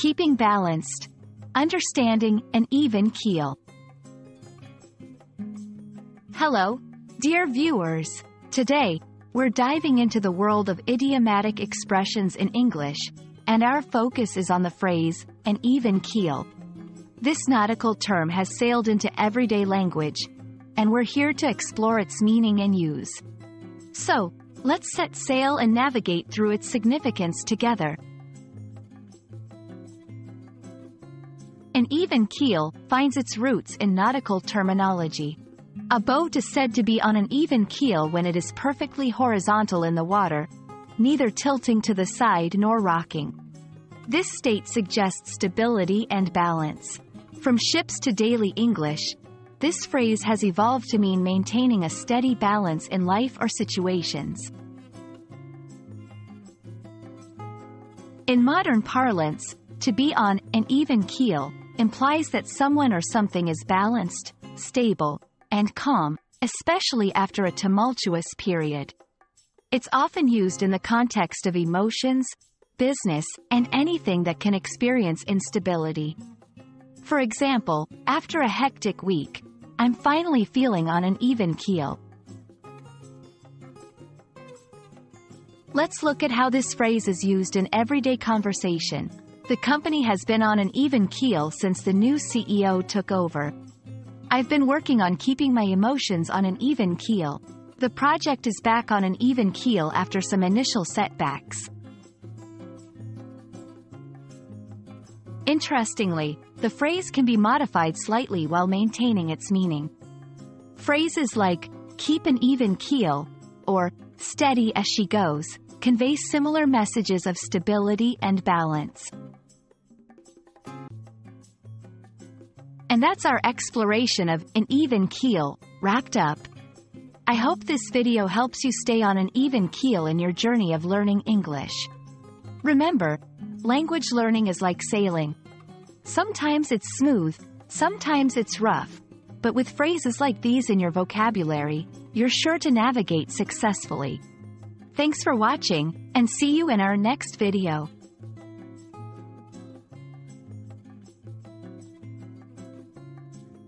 keeping balanced, understanding an even keel. Hello, dear viewers. Today, we're diving into the world of idiomatic expressions in English, and our focus is on the phrase, an even keel. This nautical term has sailed into everyday language, and we're here to explore its meaning and use. So, let's set sail and navigate through its significance together. An even keel finds its roots in nautical terminology. A boat is said to be on an even keel when it is perfectly horizontal in the water, neither tilting to the side nor rocking. This state suggests stability and balance. From ships to daily English, this phrase has evolved to mean maintaining a steady balance in life or situations. In modern parlance, to be on an even keel implies that someone or something is balanced, stable, and calm, especially after a tumultuous period. It's often used in the context of emotions, business, and anything that can experience instability. For example, after a hectic week, I'm finally feeling on an even keel. Let's look at how this phrase is used in everyday conversation. The company has been on an even keel since the new CEO took over. I've been working on keeping my emotions on an even keel. The project is back on an even keel after some initial setbacks. Interestingly, the phrase can be modified slightly while maintaining its meaning. Phrases like, keep an even keel, or steady as she goes, convey similar messages of stability and balance. And that's our exploration of an even keel, wrapped up. I hope this video helps you stay on an even keel in your journey of learning English. Remember, language learning is like sailing. Sometimes it's smooth, sometimes it's rough. But with phrases like these in your vocabulary, you're sure to navigate successfully. Thanks for watching, and see you in our next video.